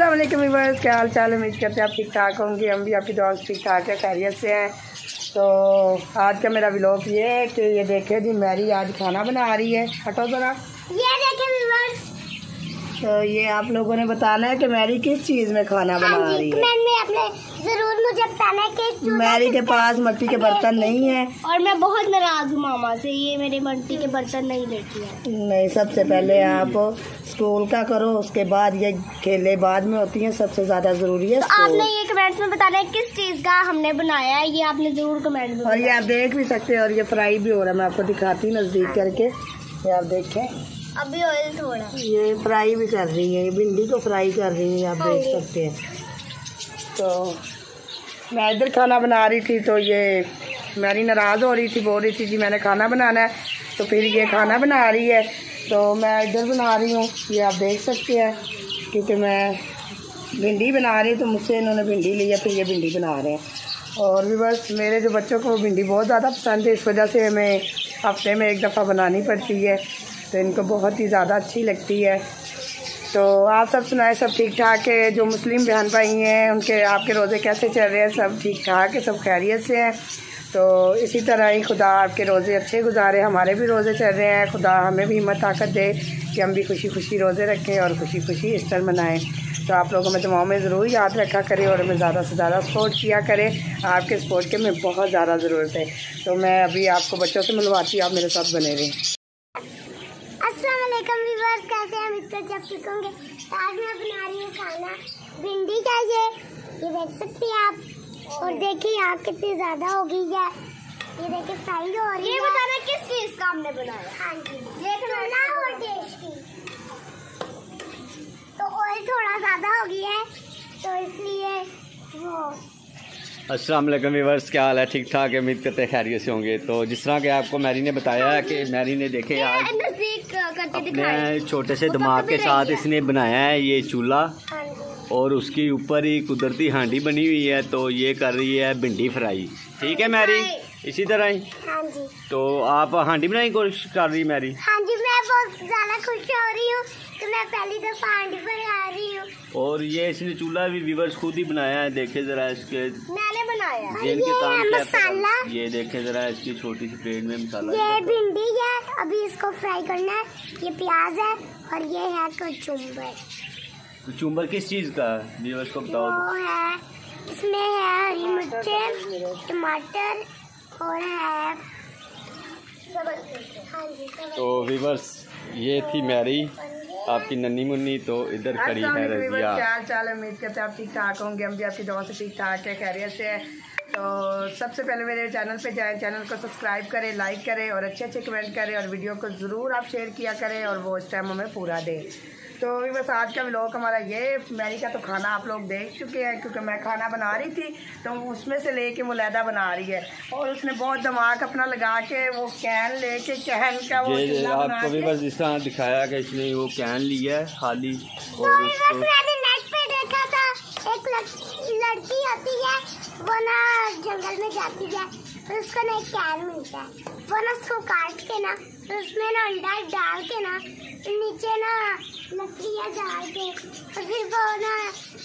अस्सलाम वालेकुम व्यूअर्स क्या हाल चाल उम्मीद करते हैं आप ठीक ठाक होंगे। हम भी आपकी दुआ से ठीक ठाक है खैरियत से हैं। तो आज का मेरा व्लॉग ये है कि ये देखे जी मैरी आज खाना बना रही है। हटो ज़रा। ये देखें व्यूअर्स। तो ये आप लोगों ने बताना है कि मैरी किस चीज़ में खाना बना हाँ रही है। कमेंट में आपने ज़रूर मुझे बताना है कि मैरी के पास मट्टी के बर्तन नहीं है। और मैं बहुत नाराज़ हूँ मामा से ये मेरे मट्टी के बर्तन नहीं लेती है। नहीं सबसे पहले आप स्कूल का करो उसके बाद ये खेले बाद में होती हैं सबसे ज़्यादा ज़रूरी है तो आपने ये कमेंट्स में बताना है किस चीज़ का हमने बनाया है ये आपने ज़रूर कमेंट में और ये आप देख भी सकते हैं और ये फ्राई भी हो रहा है मैं आपको दिखाती हूँ नज़दीक करके ये आप देखें। अभी ऑयल थोड़ा। ये फ्राई भी कर रही है भिंडी को फ्राई कर रही है आप हाँ देख सकते हैं। तो मैं इधर खाना बना रही थी तो ये मेरी नाराज़ हो रही थी बोल रही थी जी मैंने खाना बनाना है तो फिर ये खाना बना रही है। तो मैं इधर बना रही हूँ, ये आप देख सकते हैं, क्योंकि मैं भिंडी बना रही हूँ तो मुझसे इन्होंने भिंडी ली है, फिर ये भिंडी बना रहे हैं। और भी बस मेरे जो बच्चों को भिंडी बहुत ज़्यादा पसंद है, इस वजह से हमें हफ़्ते में एक दफ़ा बनानी पड़ती है तो इनको बहुत ही ज़्यादा अच्छी लगती है। तो आप सब सुनाए, सब ठीक ठाक है? जो मुस्लिम बहन भाई हैं, उनके आपके रोज़े कैसे चल रहे हैं? सब ठीक ठाक है? सब खैरियत से हैं? तो इसी तरह ही खुदा आपके रोज़े अच्छे गुजारे, हमारे भी रोज़े चल रहे हैं। खुदा हमें भी हिम्मत, ताकत दे कि हम भी खुशी खुशी रोज़े रखें और खुशी खुशी ईस्टर मनाएँ। तो आप लोगों में दुआओं में ज़रूर याद रखा करें और हमें ज़्यादा से ज़्यादा सपोर्ट किया करें। आपके सपोर्ट के हमें बहुत ज़्यादा ज़रूरत है। तो मैं अभी आपको बच्चों से मिलवाती हूँ, आप मेरे साथ बने रहें। तो आज मैं बना रही हूँ खाना। भिंडी ये ये देख सकते हैं आप। और देखिए यहाँ कितनी ज़्यादा हो गई है। ये देखिए फ्राई हो रही है। ये बताना किस चीज़ का हमने बनाया? हाँ जी। ये और टेस्टी। तो ऑयल थोड़ा ज़्यादा हो गया है। तो इसलिए वो अस्सलाम वालेकुम व्यूवर्स क्या हाल है? ठीक ठाक है उम्मीद करते हैं खैरियत से होंगे। तो जिस तरह के आपको मैरी ने बताया है कि मैरी ने देखे आज नज़दीक करके दिखाई। अपने छोटे से दिमाग के साथ इसने बनाया है ये चूल्हा। हाँ और उसके ऊपर ही कुदरती हांडी बनी हुई है तो ये कर रही है भिंडी फ्राई। ठीक है मैरी? इसी तरह ही? हाँ जी। तो आप हांडी बनाने की कोशिश कर रही मैरी? हाँ जी मैं बहुत ज़्यादा खुश हो रही हूँ कि मैं पहली दफ़ा हांडी आ रही हूँ। और ये इसने चूल्हा भी व्यूवर्स खुद ही बनाया है देखे जरा इसके मैंने बनाया। काम क्या मसाला। ये देखे जरा इसकी छोटी सी प्लेट में मसाला ये भिंडी है अभी इसको फ्राई करना है। ये प्याज है और ये है कचुम्बर। तो चुम्बर किस चीज़ का है? को बताओ वो है इसमें है हरी मिर्चें टमाटर और है हाँ तो व्यूवर्स ये थी मैरी आपकी नन्नी मुन्नी तो इधर खड़ी है रजिया। क्या हाल चाल? उम्मीद करते हैं आप ठीक ठाक होंगे। हम भी आपकी दुआ से ठीक ठाक है खैरियत से हैं। तो सबसे पहले मेरे चैनल पे जाएँ चैनल को सब्सक्राइब करें लाइक करें और अच्छे अच्छे कमेंट करें और वीडियो को ज़रूर आप शेयर किया करें और वो इस टाइम हमें पूरा दें। तो अभी बस आज का व्लॉग हमारा ये मैरी का तो खाना आप लोग देख चुके हैं क्योंकि मैं खाना बना रही थी तो उसमें से लेके मुलैदा बना रही है। और उसने बहुत दिमाग अपना लगा के वो कैन लेके कैन का वो ये आपको भी बस जिस तरह दिखाया कि इसने वो कैन लिया है खाली और बस उसको मैंने नेट पे देखा था एक लड़- लड़की होती है वो ना जंगल में जाती है तो उसको ना एक कैन मिलता है। वो ना उसको काट के ना तो उसमें ना अंडा डाल के ना नीचे ना लकड़ियाँ डाल के और फिर वो ना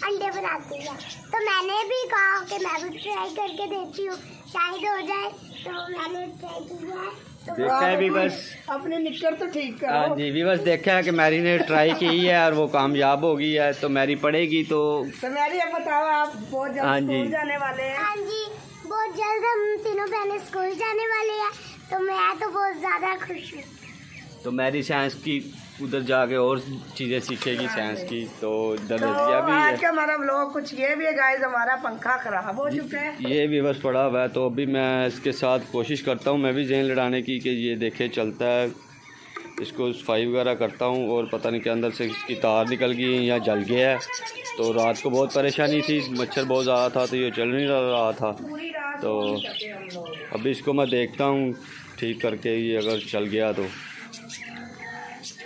अंडे बनाती है। तो मैंने भी कहा कि मैं भी ट्राई करके देखती हूँ शायद हो जाए। तो मैंने ट्राई किया है। तो देखा है भी बस अपनी निक्कर तो ठीक हाँ जी भी बस देखा है कि मैरी ने ट्राई की है और वो कामयाब हो गई है तो मैरी पढ़ेगी तो तो मैरी अब बताओ आप बहुत हाँ जल्द जी। स्कूल जाने वाले हैं। हाँ जी बहुत जल्द हम तीनों बहनें स्कूल जाने वाले हैं तो मैं तो बहुत ज़्यादा खुश हूँ। तो मैरी साइंस की उधर जाके और चीज़ें सीखेगी साइंस की तो इधर तो भी आज है। का हमारा ब्लॉग कुछ ये भी है गाइस हमारा पंखा खराब हो चुका है। ये भी बस पड़ा हुआ है तो अभी मैं इसके साथ कोशिश करता हूँ मैं भी जहन लड़ाने की कि ये देखे चलता है। इसको सफ़ाई वगैरह करता हूँ और पता नहीं कि अंदर से इसकी तार निकल गई या जल गया है। तो रात को बहुत परेशानी थी मच्छर बहुत ज़्यादा था तो ये चल नहीं रहा था। तो अभी इसको मैं देखता हूँ ठीक करके ये अगर चल गया तो।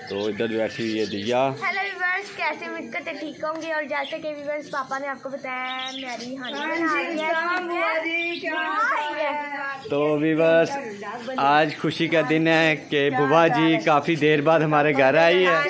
तो इधर बैठी हुई है दिया। हेलो व्यूवर्स कैसे उम्मीद करते ठीक होंगे? और जैसे कि व्यूवर्स पापा ने आपको बताया मेरी हानि हाँ है? है? तो अभी बस आज खुशी का दिन है कि बुबा जी काफ़ी देर बाद हमारे घर आई है। हाँ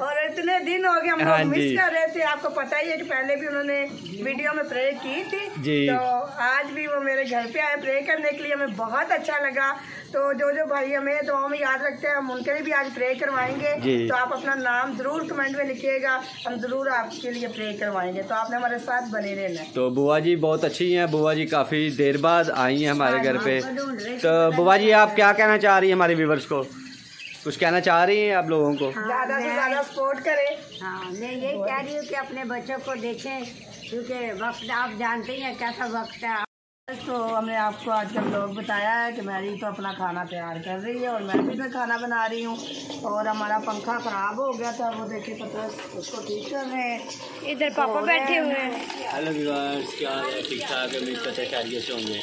और इतने दिन हो हम हाँ लोग। मिस कर रहे थे। आपको पता ही है कि पहले भी उन्होंने वीडियो में प्रे की थी। तो आज भी वो मेरे घर पे आए प्रे करने के लिए। हमें बहुत अच्छा लगा। तो जो जो भाई हमें दुआ में याद रखते हैं हम उनके लिए भी आज प्रे करवाएँगे। तो आप अपना नाम ज़रूर कमेंट में लिखिएगा। हम ज़रूर आपके लिए प्रे करवाएँगे। तो आपने हमारे साथ बने रहना तो बुआ जी बहुत अच्छी हैं। बुआ जी काफ़ी देर बाद आई हैं हमारे घर पे। तो बुआ जी आप क्या कहना चाह रही हैं हमारे व्यूवर्स को? कुछ कहना चाह रही हैं आप लोगों को? ज़्यादा से ज़्यादा सपोर्ट करें। हाँ मैं यही कह रही हूँ कि अपने बच्चों को देखें क्योंकि वक्त आप जानते ही हैं कैसा वक्त है। तो हमने आपको आज का ब्लॉग बताया है कि मैरी तो अपना खाना तैयार कर रही है और मैं भी तो खाना बना रही हूँ। और हमारा पंखा खराब हो गया था वो देखिए पता उसको ठीक कर रहे हैं। इधर पापा बैठे हुए हैं। हेलो व्यूवर्स क्या है? ठीक ठाक है? मेरी कहते खैरियत से होंगे।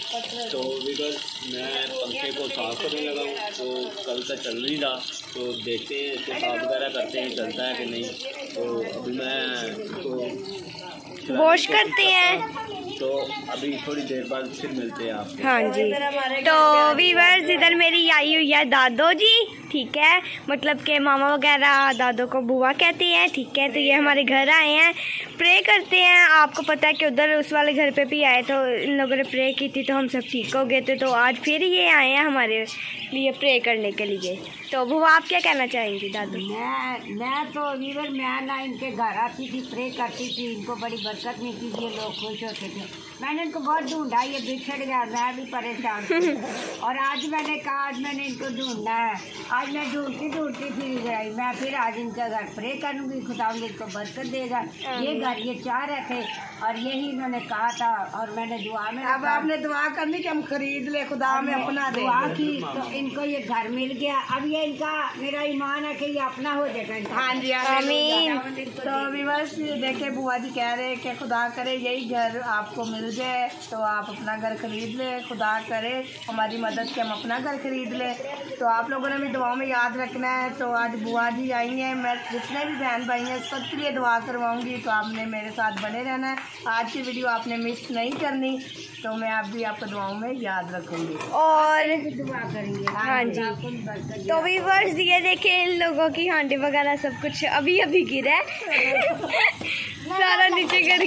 तो व्यूवर्स मैं पंखे को साफ़ करने लगा हूँ। तो कल तक चल नहीं रहा। तो देखते हैं इसको साफ़ वगैरह करते हैं चलता है कि नहीं। तो अभी मैं इसको वॉश करते हैं। तो अभी थोड़ी देर बाद फिर मिलते हैं आप हाँ जी। तो वीवर्स इधर मेरी आई हुई है दादो जी। ठीक है? मतलब के मामा वगैरह दादो को बुआ कहते हैं ठीक है? तो ये हमारे घर आए हैं। प्रे करते हैं। आपको पता है कि उधर उस वाले घर पे भी आए तो इन लोगों ने प्रे की थी तो हम सब ठीक हो गए थे। तो आज फिर ये आए हैं हमारे लिए प्रे करने के लिए। तो बुआ आप क्या कहना चाहेंगी दादू? मैं मैं तो वीवर मैं ना इनके घर आती थी प्रे करती थी। इनको बड़ी बरकत मिलती थी ये लोग खुश होते थे। मैंने इनको बहुत ढूंढा ये बिछड़ गया मैं भी परेशान और आज मैंने कहा आज मैंने इनको ढूंढना है। आज मैं ढूंढती ढूंढती फिर गई मैं फिर आज इनका घर प्रे करूँगी खुदा इनको बरकत देगा। ये घर ये चाह रहे थे और यही इन्होंने कहा था और मैंने दुआ में अब आपने दुआ करनी कि हम खरीद ले खुदा हमें अपना दे दुआ की तो इनको ये घर मिल गया। अब ये इनका मेरा ईमान है कि ये अपना हो जाएगा हाँ जी आमीन। आमीन तो विवश देखे बुआ जी कह रहे हैं कि खुदा करे यही घर आपको मिल जाए तो आप अपना घर खरीद ले खुदा करे हमारी मदद से हम अपना घर खरीद ले। तो आप लोगों ने भी दुआओं में याद रखना है। तो आज बुआ जी आई हैं। मैं जितने भी बहन भाई हैं सबके लिए दुआ करवाऊँगी। तो आपने मेरे साथ बने रहना है। आज की वीडियो आपने मिस नहीं करनी। तो मैं आप भी आपको दुआओं में याद रखूँगी। और दुआ करेंगे। हाँ जी। आपको भी वर्ष दिए देखे इन लोगों की हांडी वगैरह सब कुछ अभी अभी गिरा है। सारा नीचे गया।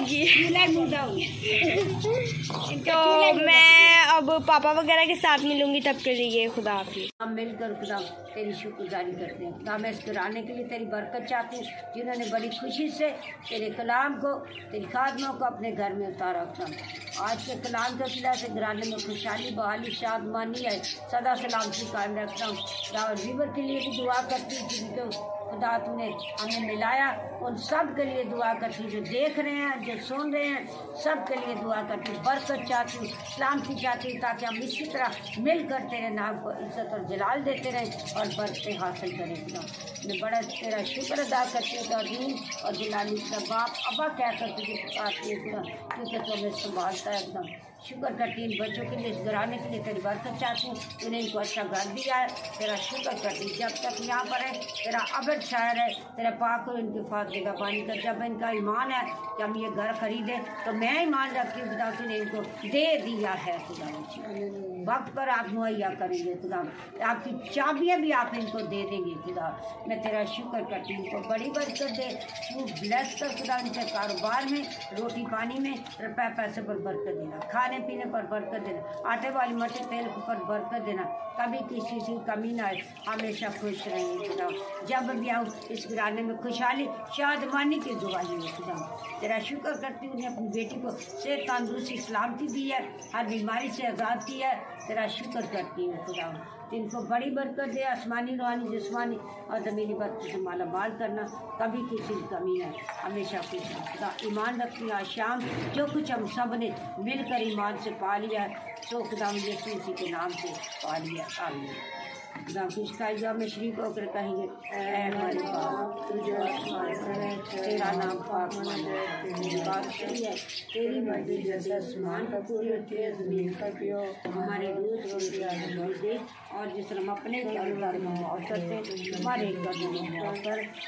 तो मैं अब पापा वगैरह के साथ मिलूँगी तब के लिए खुदा हाफिज। हम मिलकर खुदा तेरी शुक्रगुजारी करते हैं। खुदा, मैं इस कराने के लिए तेरी बरकत चाहती हूँ, जिन्होंने बड़ी खुशी से तेरे कलाम को, तेरी खादमों को अपने घर में उतारा था। आज के कलाम के सिला से घराने में खुशहाली, बहाली, शादमानी है, सदा सलाम सलामती कायम रखता हूँ। रीवर के लिए भी दुआ करती हूँ जिनको खुदा तूने हमें मिलाया। उन सब के लिए दुआ करती जो देख रहे हैं, जो सुन रहे हैं, सब के लिए दुआ करती बरकत चाहती हूँ सलामती चाहती, ताकि हम इसी तरह मिलकर तेरे नाम को इज़्ज़त और जलाल देते रहें और बरकतें हासिल करें। मैं बड़ा तेरा शुक्र अदा करती हूँ तोरीन और दिलानी का बाप अबा क्या कर तुझे पुकारती है क्योंकि तो हमें संभालता है एकदम। करती हूँ इन बच्चों के लिए घराने के लिए तेरी बरकत चाहती हूँ। तूने इनको अच्छा घर दिया है। तेरा शुक्र करती जब तक यहाँ पर है, तेरा अबद शायर है, तेरा पाक और इनके फातले का पानी कर, जब इनका ईमान है कि हम ये घर खरीदे तो मैं ईमान रखती हूँ, खुदा तूने इनको दे दिया है, खुदा वक्त पर आप मुहैया करेंगे, खुदा। आपकी चाबियाँ भी आप इनको दे देंगे, खुदा। मैं तेरा शुक्र करती हूँ, इनको बड़ी बरकत दे। तू ब्लेस कर, खुदा, इनके कारोबार में, रोटी पानी में रुपये पैसे पर बरकत देना। खाने पीने पर बरकत देना। आटे वाली मटे तेल पर बरकत देना। कभी किसी की कमी ना आए। हमेशा खुश रहेंगे खुदा। जब भी आऊँ इस घराने में खुशहाली, शादमानी की दुआ है खुदा। तेरा शुक्र करती हूँ, अपनी बेटी को सेहत तंदुरुस्ती, सलामती दी है। हर बीमारी से आज़ाद किया है। तेरा शुक्र करती हूँ खुदा। इनको बड़ी बरकत दे, आसमानी रूहानी, जिस्मानी और ज़मीनी बरकत से माला माल करना। कभी किसी की कमी है हमेशा खुश। ईमान रखती आज शाम जो कुछ हम सबने मिलकर ईमान से पा लिया है तो खुदा यीशु इसी के नाम से पा लिया आमीन में शरीक होकर कहेंगे तू तेरा नाम पाक है, तेरी मर्ज़ी का का हमारे और जिस हम अपने के करते हमारे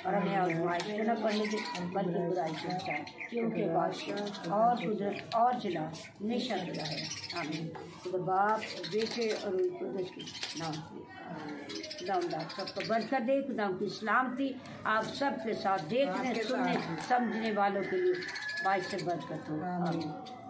और हमें आजमाइश पड़ने दे बल्कि बुराई से बचाए क्योंकि और कुदरत और जिला है। आमीन। बाप, बेटे और नाम। से सबको बरकत दे खुदा की सलामती। आप सबके साथ देखने सुनने समझने वालों के लिए बाइस से बरकत हो।